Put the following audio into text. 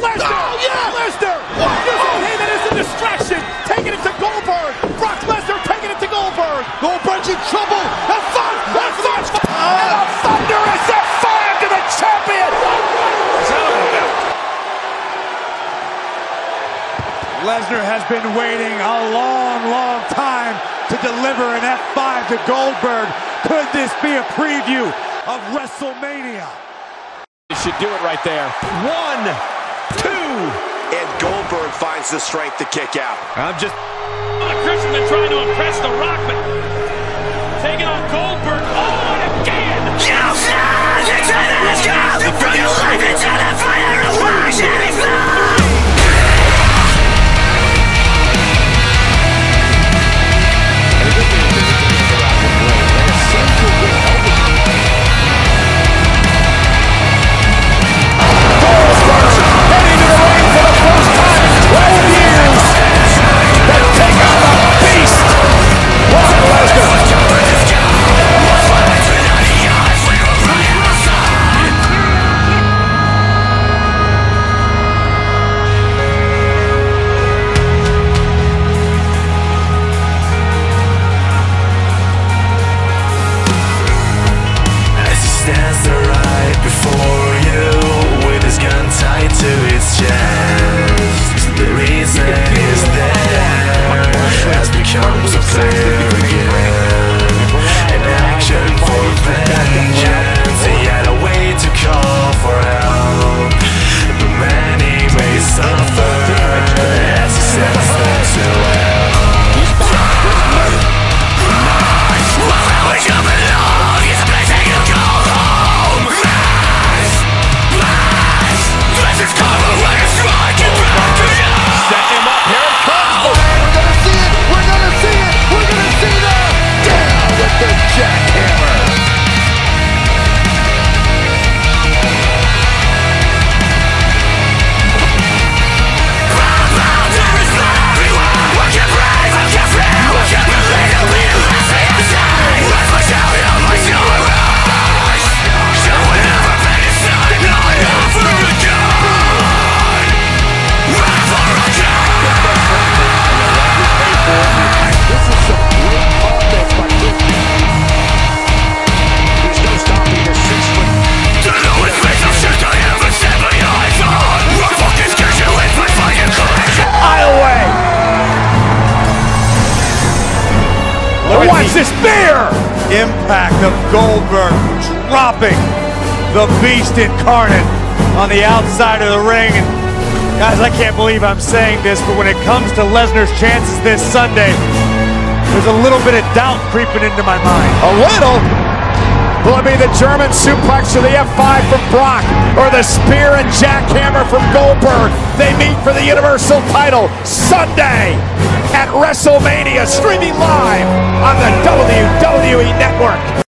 Lesnar! Oh, ah! yeah! Lesnar! What? Using oh. Heyman as a distraction, taking it to Goldberg! Brock Lesnar taking it to Goldberg! Goldberg's in trouble! That's fun! That's fun! And a thunderous F5 to the champion! Lesnar has been waiting a long, long time to deliver an F5 to Goldberg. Could this be a preview of WrestleMania? You should do it right there. One, Goldberg finds the strength to kick out. I'm just. Christian been trying to impress The Rock, but Sing Watch this bear! Impact of Goldberg dropping the beast incarnate on the outside of the ring. And guys, I can't believe I'm saying this, but when it comes to Lesnar's chances this Sunday, there's a little bit of doubt creeping into my mind. A little? Will it be the German suplex or the F5 from Brock or the spear and jackhammer from Goldberg? They meet for the Universal title Sunday at WrestleMania, streaming live on the WWE Network.